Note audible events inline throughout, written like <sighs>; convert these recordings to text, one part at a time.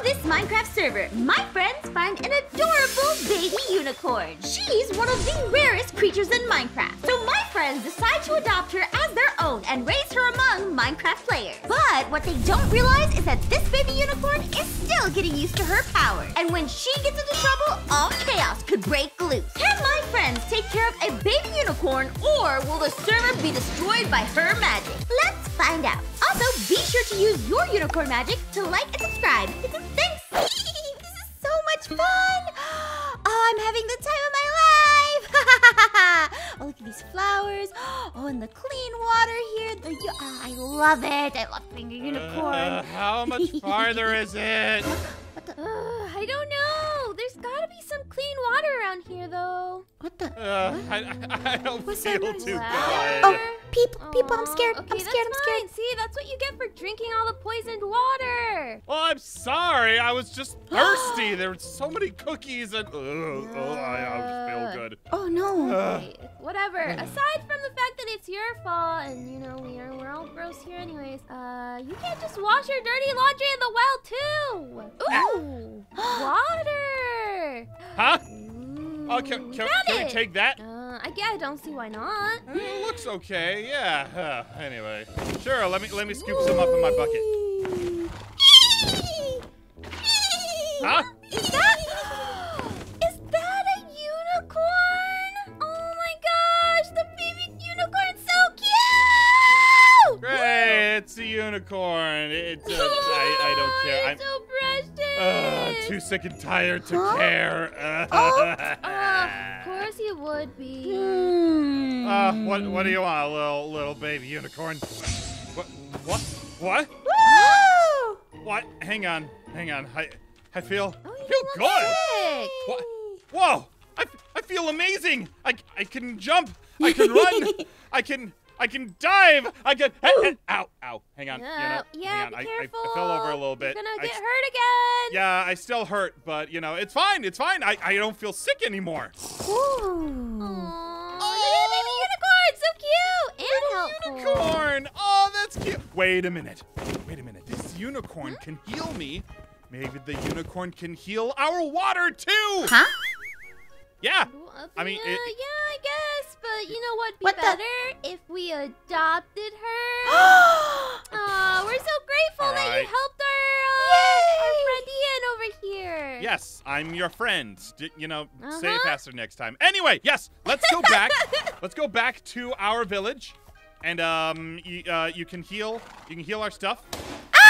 On this Minecraft server, my friends find an adorable baby unicorn. She's one of the rarest creatures in Minecraft. So my friends decide to adopt her as their own and raise her among Minecraft players. But what they don't realize is that this baby unicorn is still getting used to her power. And when she gets into trouble, all chaos could break loose. Can my friends take care of a baby unicorn or will the server be destroyed by her magic? Let's find out. Also, be sure to use your unicorn magic to like and subscribe. <laughs> This is so much fun! <gasps> Oh, I'm having the time of my life! <laughs> oh, look at these flowers. <gasps> Oh, and the clean water here. The, oh, I love it. I love being a unicorn. Uh, how much farther is it? <laughs> What the? Uh, <sighs> I don't know. There's gotta be some clean water around here, though. What the? Uh, I, I don't What's feel too Wow. good. Oh, people, people, I'm scared. Okay, I'm scared. that's I'm scared. fine. See, that's what you get for drinking all the poisoned water. Well, I'm sorry. I was just <gasps> thirsty. there were so many cookies and. Uh, oh, I, I just feel good. Oh no. Uh, Okay, whatever. Aside from the fact that it's your fault, and you know we are we're all gross here anyways. Uh, you can't just wash your dirty laundry in the well too. <gasps> Ooh, water. Huh? Ooh, Oh, can, can, can we take that? Uh, I guess I don't see why not. Uh, It looks okay. Yeah. Uh, anyway, sure. Let me let me scoop some up in my bucket. Huh? Is that? Is that a unicorn? Oh my gosh, the baby unicorn's so cute! Great. It's a unicorn. It's. I, I don't care. <laughs> I'm. Uh, too sick and tired to Huh? care. Oh. Uh, of course you would be. Hmm. Uh, what what do you want, little little baby unicorn? What what what Woo! what? Hang on, hang on. I I feel Oh, I feel good. sick. What? Whoa! I, I feel amazing. I, I can jump. I can <laughs> run. I can I can dive. I can. Hey, hey, ow ow. Hang on. you Yeah, yeah, hang on. be I, I, careful. I fell over a little bit. You're gonna get s- hurt again. Yeah, I still hurt, but you know it's fine. It's fine. I, I don't feel sick anymore. Ooh. Aww, oh, look at the baby unicorn, so cute and helpful. Unicorn! Oh, that's cute. Wait a minute. Wait a minute. This unicorn hmm? can heal me. Maybe the unicorn can heal our water too. Huh? Yeah. Well, I mean, yeah, it- yeah, I guess, but you know what'd be What the- better if we adopted her. <gasps> Aw, we're so grateful that you helped our, uh, our friend Ian over here. Yes, I'm your friend. D- you know, say it Uh-huh. faster next time. Anyway, yes, let's go back. <laughs> let's go back to our village, and um, y- uh, you can heal. You can heal our stuff,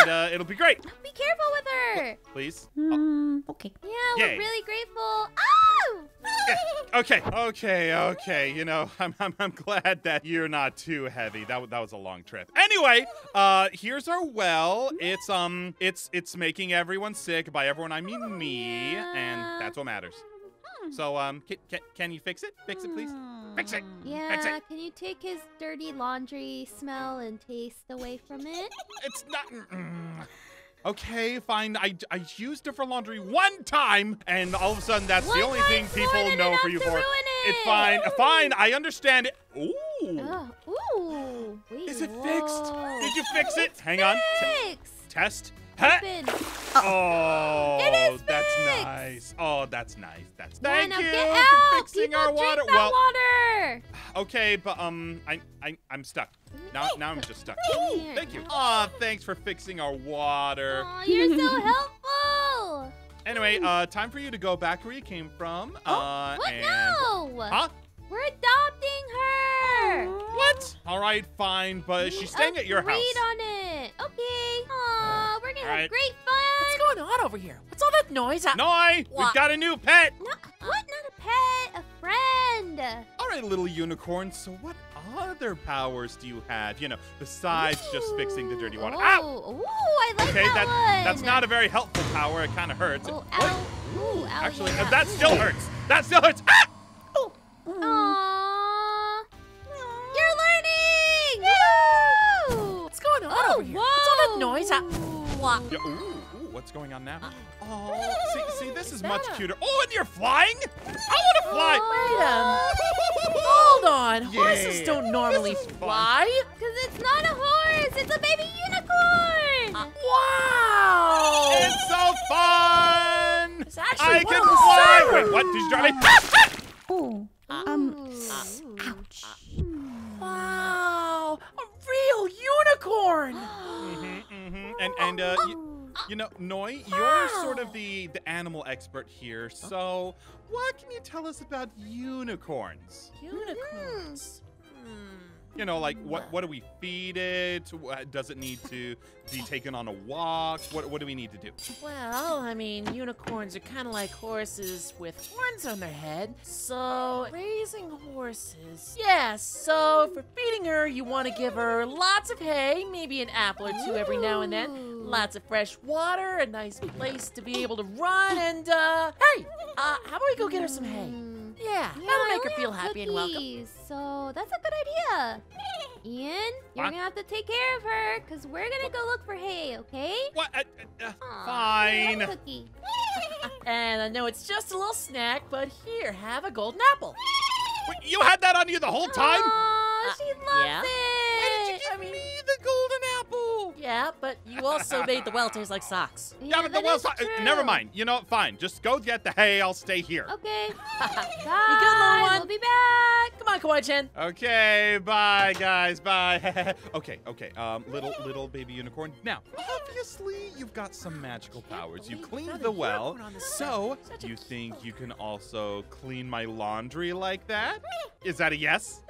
and uh, it'll be great. Be careful with her. Please. Hmm. Okay. Yeah, Yay. we're really grateful. Oh! Okay, okay, okay. You know, <laughs> I'm, I'm, I'm glad that you're not too heavy. That, that was a long trip. Anyway, uh, here's our well. It's um, it's it's making everyone sick. By everyone, I mean me, and that's what matters. So um, can, can, can you fix it? Fix it, please. Fix it. Fix Yeah, it. can you take his dirty laundry smell and taste away from it? It's not. mm. Okay, fine. I, I used it for laundry one time, and all of a sudden, that's One the only thing people know for you for. ruin It's it. fine. Fine. I understand it. Ooh. Oh, ooh. Wait, Is it fixed? Did you fix it? Hang on. T- test. Huh? Oh, It is that's fixed. nice. Oh, that's nice. That's Why thank you get for out? fixing People our water. that well, water. okay, but um, I I I'm stuck. Now now I'm just stuck. Here. Thank you. Aw, thanks for fixing our water. Aw, you're so <laughs> helpful. Anyway, uh, time for you to go back where you came from. Oh, uh, what and now? Huh? We're adopting her. What? All right, fine, but she's staying at your house. Agreed on it. Okay. Aw, we're gonna All have right. great fun. What's going on over here? What's all that noise? Uh, Noi, we've got a new pet. No, what? Not a pet, a friend. All right, little unicorn. So what other powers do you have? You know, besides just fixing the dirty water. Ooh, Ow! Ooh, I like Okay, that, that one. that's not a very helpful power. It kind of hurts. Oh, ow. Ooh, ow, Actually, yeah. that still hurts. That still hurts. Ah! All that noise? Uh, What? Yeah, ooh, ooh, what's going on now? Oh, see, see, this is that much a- cuter. Oh, and you're flying? I want to fly. Wait a <laughs> Hold on. Horses don't normally This fly. Because it's not a horse, it's a baby unicorn. Wow. It's so fun. It's actually I one can fly! side. Wait, what? Did you drive <laughs> me? Oh, um, Ooh. ouch. Wow, a real unicorn. Mhm, mhm. And and uh, you, you know, Noi, you're sort of the the animal expert here. So, what can you tell us about unicorns? Unicorns. Hmm. You know, like what what do we feed it? Does it need to be <laughs> taken on a walk? What what do we need to do? Well, I mean, unicorns are kind of like horses with horns on their head. So, raising horses. Yeah, so for feeding her, you want to give her lots of hay, maybe an apple or two every now and then. Lots of fresh water, a nice place to be able to run, and, uh, hey, uh, how about we go get her some hay? Yeah, Yeah, that'll I make her feel have happy and welcome. cookies, So that's a good idea. <laughs> Ian, you're What? gonna have to take care of her, cause we're gonna go look for hay, okay? What? Uh, uh, uh, Aw, fine. Cookie. <laughs> And I know it's just a little snack, but here, have a golden apple. <laughs> Wait, you had that on you the whole time? Aw, Uh, she loves yeah. Why you also made the well taste like socks. Yeah, but the that well, is uh, never mind. You know, what? fine. Just go get the hay. I'll stay here. Okay. <laughs> bye. You good, Bye. little one? We'll be back. Come on, Kawaii-chan. Okay, bye guys, bye. <laughs> okay, okay, um, little little baby unicorn. Now, obviously you've got some magical powers. You believe cleaned the well, unicorn on the so set. You think you can also clean my laundry like that? Is that a yes?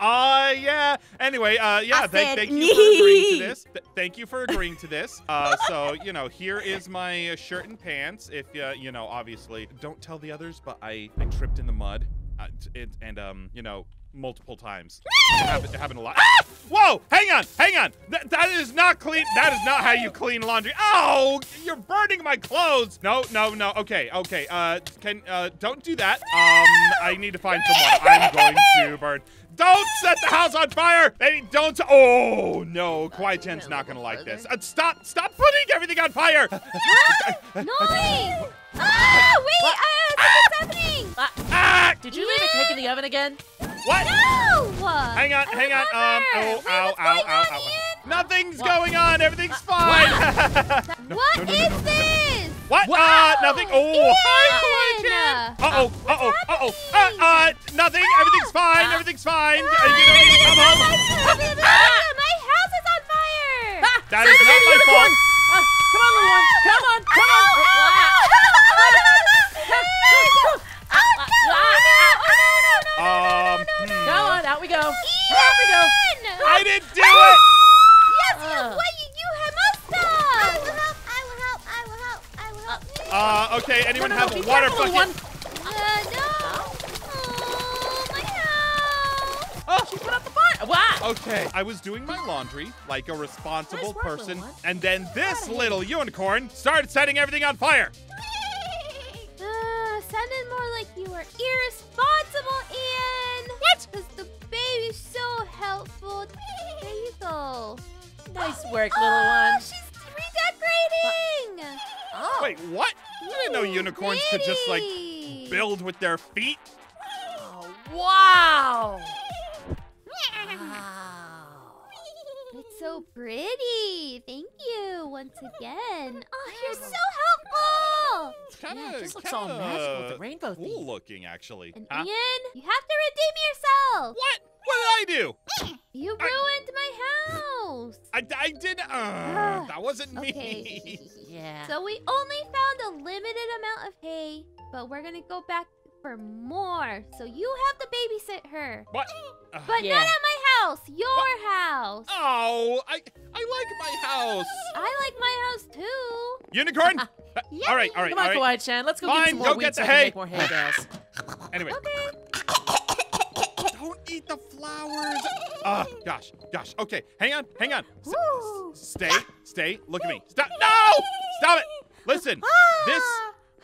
Uh, yeah. Anyway, uh, yeah. I Thank, said thank you for agreeing to this. Th- thank you for agreeing to this. Uh, so you know, here is my uh, shirt and pants. If uh, you know, obviously, don't tell the others, but I I tripped in the mud, uh, it, and um, you know, multiple times. It happened, it happened a lot. Ah! Whoa! Hang on, hang on. Th- that is not clean. That is not how you clean laundry. Oh, you're burning my clothes. No, no, no. Okay, okay. Uh, can uh, don't do that. Um, I need to find someone. I'm going to burn. Don't set the house on fire! Baby, don't. Oh no, Kawaii-chan's not gonna like this. Uh, stop! Stop putting everything on fire! <laughs> Noise! ah, wait! Uh, something's happening! Ah, ah! did you leave a cake in the oven again? What? No! Hang on, hang on. Um, oh, ow, ow, ow, ow. Nothing's What? going on. Everything's fine. <laughs> No, What no, no, is no, no, no. this? What? Uh, nothing. Oh, hi, Kwai Ian! Uh oh, uh oh, uh oh. Uh, uh, nothing. Everything's fine. Ah. Everything's fine. Uh, you don't need to come home. My house is on fire! Ah, That is not my unicorn. fault. Ah, come on, little one. Come on, come on. Um, hmm. Come on, out we go. Out we go. I didn't do it. Yes, yes, Ugh. what you, you have must stop! I will help, I will help, I will help, I will help. Uh, okay. Anyone No, no, have no, a water careful, bucket? one. Uh, no! Oh, my house! Oh, She put out the fire. Wow. Okay, I was doing my laundry like a responsible Nice person, one. and then this little unicorn started setting everything on fire. <laughs> Uh, sounded more like you were irresponsible, Nice oh, work, little Oh, one. she's redecorating! Oh. Wait, what? I didn't know Ooh, unicorns could just like build with their feet. Oh, wow. Wow. It's so pretty. Thank you once again. Oh, oh you're so helpful. It's kind Yeah, of it just looks all magical with the rainbow cool theme. looking, actually. And Huh? Ian, you have to redeem yourself. What? What did I do? You I- ruined my house. I, I did. Uh, that wasn't me. Okay. <laughs> Yeah. So we only found a limited amount of hay, but we're gonna go back for more. So you have to babysit her. what? <gasps> Uh, But Yeah. not at my house, your house. oh, I I like my house. I like my house too. Unicorn. <laughs> All right, all right, Come on, right. Kawaii-chan. Let's go get some more go wheat get so the I hay. make more hay bales. <laughs> Anyway, Okay. The flowers. Ah, gosh, gosh. Okay, hang on, hang on. S- stay, stay. Look at me. Stop. No! Stop it. Listen. <laughs> This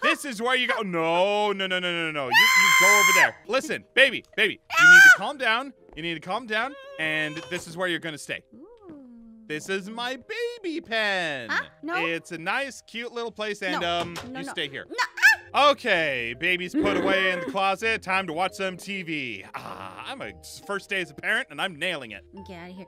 this is where you go. No, no, no, no, no, no. You, you go over there. Listen, baby, baby. You need to calm down. You need to calm down. And this is where you're gonna stay. This is my baby pen. Huh? No. It's a nice, cute little place, and No. um, No, you no. stay here. No. Okay, baby's put away in the <laughs> closet. Time to watch some TV. Ah, I'm a first day as a parent, and I'm nailing it. Get out of here.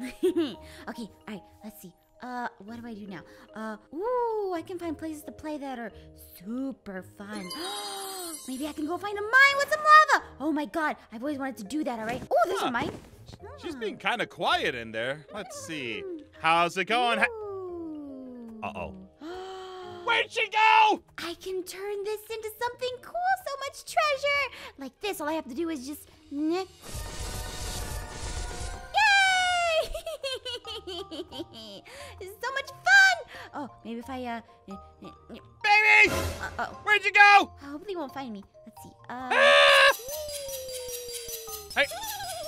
<laughs> okay, alright, let's see. Uh, what do I do now? Uh, ooh, I can find places to play that are super fun. <gasps> Maybe I can go find a mine with some lava. Oh my god, I've always wanted to do that, all right? Oh, there's Huh. a mine. She's being kind of quiet in there. Let's see. How's it going? Ooh. Uh-oh. <gasps> Where'd she go? I can turn this into something cool, so much treasure. Like this, all I have to do is just... Yay! <laughs> this is so much fun! Oh, maybe if I, uh... Baby! Uh, oh, Where'd you go? I hope they won't find me. Let's see. Uh... Ah! Hey,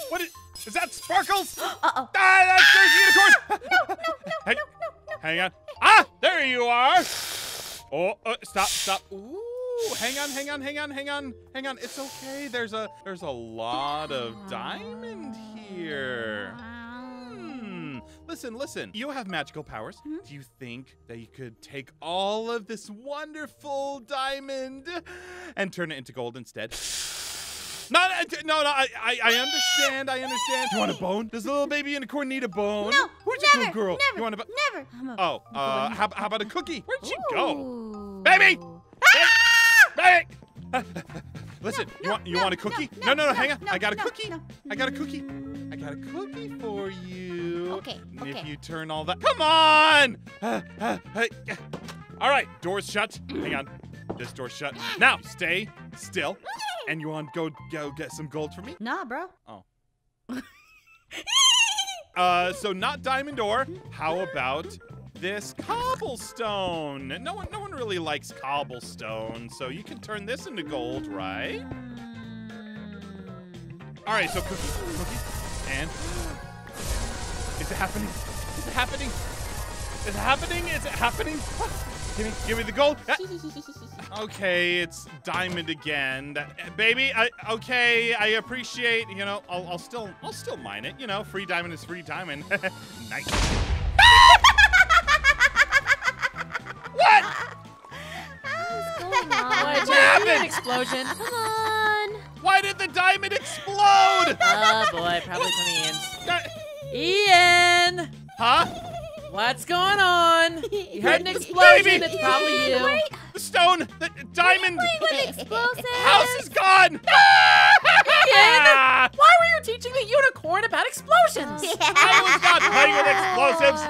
what is, is that Sparkles? <gasps> Uh-oh. Ah, that's there's the unicorn! No, no, no, hey, no, Hang on. Ah, there you are! Oh, uh, stop, stop. Ooh, hang on, hang on, hang on, hang on, hang on. It's okay. There's a there's a lot of diamond here. Hmm. Listen, listen. You have magical powers. Do you think that you could take all of this wonderful diamond and turn it into gold instead? No, no, no, I, I, I understand, I understand. Do you want a bone? Does the little baby unicorn need a bone? No, Where'd you never, go, girl? never, You want a bo- never. I'm a- Oh, I'm uh, how, how about a cookie? Where'd she go? Ooh. Baby! Baby! Listen, you want you no, want a cookie? no, No, no, no, no, hang on. no, I got a no, cookie. no. I got a cookie. I got a cookie for you. Okay, And If you turn all that, come on! Uh, uh, uh, yeah. all right, door's shut. Hang on, this door's shut. Now stay still. And you want to go go get some gold for me? Nah, bro. Oh. <laughs> Uh, so not diamond ore. How about this cobblestone? No one, no one really likes cobblestone, so you can turn this into gold, right? All right, so cookies, cookies, and is it happening? Is it happening? Is it happening? Is it happening? Give me, give me the gold. Ah, Okay, it's diamond again. That, uh, baby, I, okay, I appreciate, you know, I'll, I'll still, I'll still mine it. You know, free diamond is free diamond. <laughs> nice. <laughs> what? What's going on? Why, What happened? explosion. Come on. Why did the diamond explode? Oh boy, probably from Ian's. Uh, Ian! huh? What's going on? <laughs> You heard an Baby! explosion, it's probably you. The stone, the diamond. Explosive. <laughs> House is gone. <laughs> Ian! Why were you teaching the unicorn about explosions? I was not playing with explosives.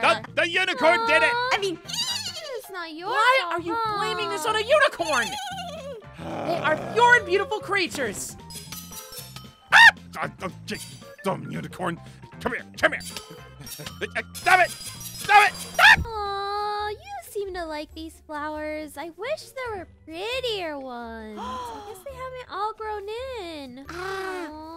The, the unicorn did it. I mean, It's not your Why are you huh? blaming this on a unicorn? <sighs> They are pure and beautiful creatures. Ah, oh, gee, dumb unicorn. Come here, come here. Stop it! Stop it! Ah! Aw, you seem to like these flowers. I wish there were prettier ones. I guess they haven't all grown in. <gasps> Aw.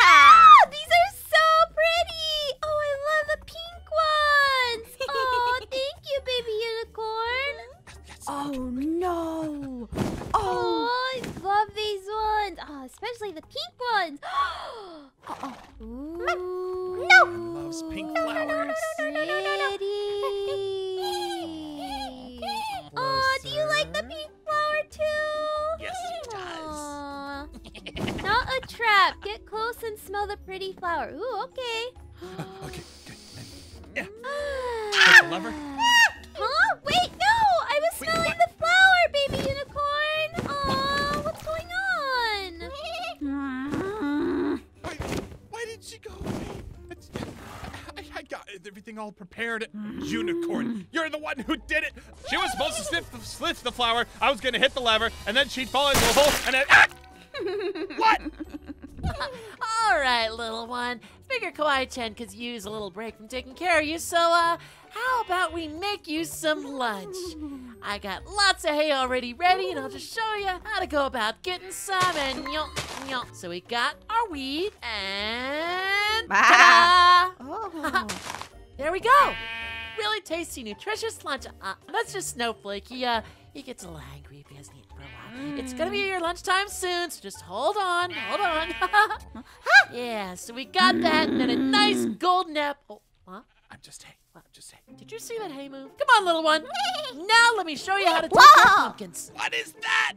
Ah, <gasps> these are so pretty! Oh, I love the pink ones! Oh, <laughs> thank you, baby unicorn! oh no. Oh. Oh, I love these ones! Oh, especially the pink ones! <gasps> Uh-oh. Ooh. No. Loves pink flowers. Pretty. Oh, do you like the pink flower too? Yes, he does. Aw. <laughs> Not a trap. Get close and smell the pretty flower. Ooh, okay. <gasps> Okay, good. <sighs> Yeah. Take the lever. <sighs> <laughs> everything all prepared. Unicorn, you're the one who did it. She was supposed to sniff the, sniff the flower. I was gonna hit the lever, and then she'd fall into a hole, and then. Ah! <laughs> <laughs> what? All right, little one. Figure Kawaii-chan could use a little break from taking care of you, so, uh, how about we make you some lunch? I got lots of hay already ready, and I'll just show you how to go about getting some, and yonk, yonk. So we got our wheat, and ta-da! Oh. <laughs> There we go. Really tasty, nutritious lunch. Uh, that's just Snowflake. He, uh, he gets a little angry if he hasn't eaten for a while. It's gonna be your lunchtime soon, so just hold on, hold on. <laughs> yeah, so we got that, and then a nice golden apple. Huh? I'm just hey. I'm just hey. Did you see that hay move? Come on, little one. Now let me show you how to take Whoa! pumpkins. What is that?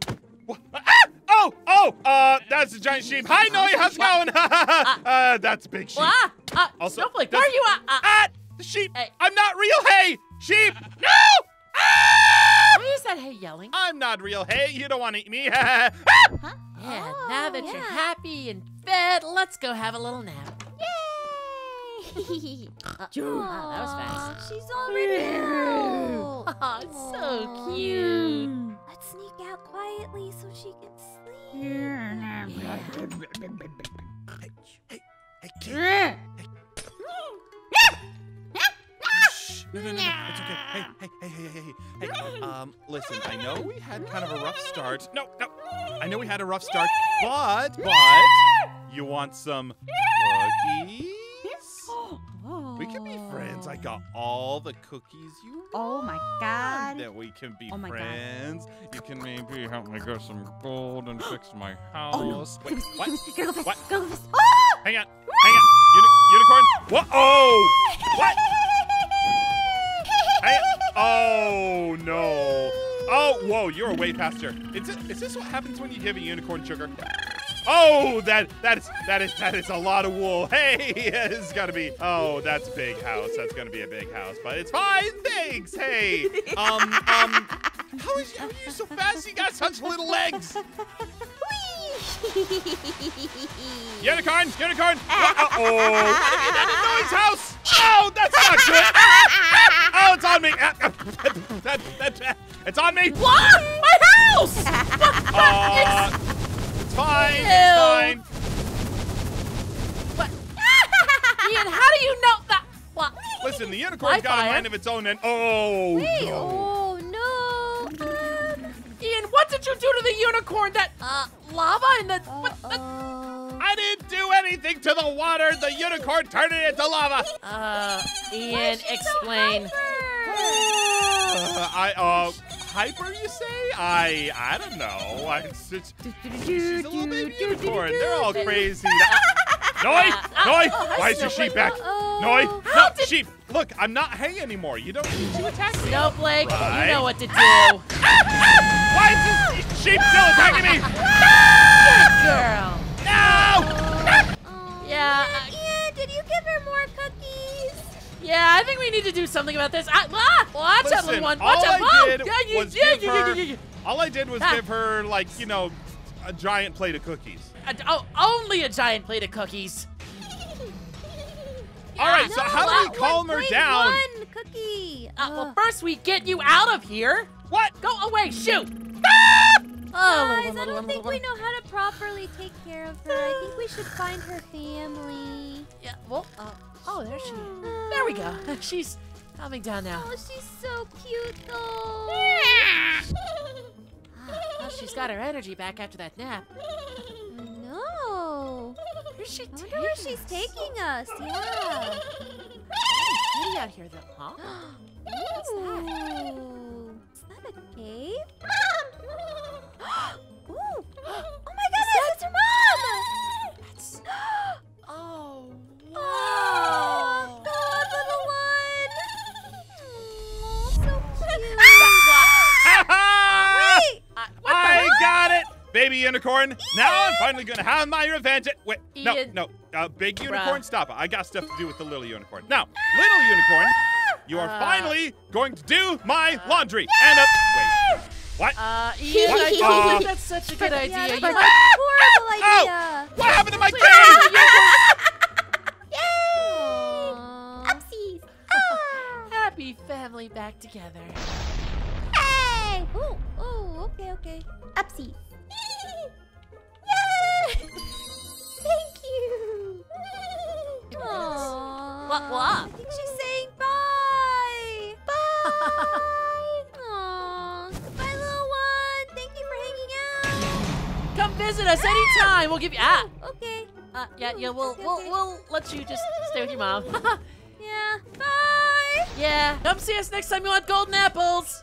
Ah! Oh, oh, uh, that's a giant sheep. Hi, Noi, how's it going? <laughs> uh, that's Big Sheep. Uh, Also, Snowflake, where are you at? Uh, the sheep. Hey. I'm not real. Hey, sheep. <laughs> No. why is that hay yelling? I'm not real. Hey, you don't want to eat me. <laughs> Ah! Yeah, now that you're happy and fed, let's go have a little nap. Yay! <laughs> Uh, wow, that was fast. She's already out. Oh, it's so cute. Let's sneak out quietly so she can sleep. Hey, kid. No, no, no, no. It's okay. Hey, hey, hey, hey, hey, hey, hey. Um, listen, I know we had kind of a rough start. No, no. I know we had a rough start, but, but, you want some cookies? We can be friends. I got all the cookies you Oh my god. that we can be Oh my God. You can maybe help me get some gold and fix my Oh. house. <laughs> Wait, what? <laughs> Go go fast. What? Oh! Hang on. Hang on. Uni- unicorn? What? Oh! What? Oh, no. Oh, whoa, you're way past her. Is, it, is this what happens when you give a unicorn sugar? Oh, that that is that is that is a lot of wool. Hey, <laughs> it's gotta be. Oh, that's a big house. That's gonna be a big house, but it's fine. Thanks. Hey, um, um, how is how are you so fast? You got such little legs. <laughs> Unicorn, unicorn. Uh oh, what have you done to Noi's house? Oh, that's not good. Oh, it's on me. That, that, that, it's on me. What? My house! <laughs> Uh, it's fine. Ew. It's fine. What? <laughs> Ian, how do you know that? What? Listen, the unicorn's got a Fire. mind of its own, and oh Wait, no. oh no. Um, Ian, what did you do to the unicorn? That uh lava in the what? the- I didn't do anything to the water. The unicorn turned it into lava. Uh, Ian, explain. Uh, I uh, hyper, you say? I I don't know. I, it's, it's, she's a little baby unicorn. They're all crazy. Uh, <laughs> Noi, Noi, why is your sheep back? Noi, no, sheep. Look, I'm not hay anymore. You don't need to attack me. Snowflake, Right. you know what to do. <laughs> Why is this sheep still attacking me? <laughs> Girl. No! Oh, Yeah, Yeah, I think we need to do something about this. Ah, ah, watch out, Listen, little one. all Watch out. I Whoa. did Yeah, you- was yeah, give yeah, yeah, her. yeah, yeah. All I did was Ah. give her like you know, a giant plate of cookies. Uh, oh, only a giant plate of cookies. All right, so how do we calm her one plate, down? One cookie. Uh, well, first we get you out of here. What? Go away, shoot. Oh, Guys, I don't think we know how to properly take care of her. I think we should find her family. Yeah, well, uh, oh, there she is. There we go. <laughs> She's calming down now. Oh, she's so cute though. Ah, well, she's got her energy back after that nap. no. Where's she I wonder taking where she's us? taking us. Yeah. Pretty out here, though, huh? <gasps> What's that? Is that a cave? Baby unicorn. Now I'm finally gonna have my revenge. Wait, no, Ian. no, uh, big unicorn, Bruh. stop it. I got stuff to do with the little unicorn. Now, little unicorn, you are Uh. finally going to do my laundry. And up. Wait, what? Uh, Ian, I don't Uh, think that's such a good Yeah, idea. that's You a might- horrible Oh! idea. What happened to my Wait, cave? <laughs> Yay! Upsies. <laughs> Ah. Happy family back together. Hey! Ooh, ooh, okay, okay. Upsies. <laughs> Yay! <laughs> Thank you. <laughs> Aww. What- what? I think she's saying bye. Bye. Aww. Goodbye, little one. Thank you for hanging out. Come visit us anytime. We'll give you ah. Okay. Uh, yeah, yeah. We'll Okay, we'll okay. we'll let you just stay with your mom. Yeah. Bye. yeah. Come see us next time you want golden apples.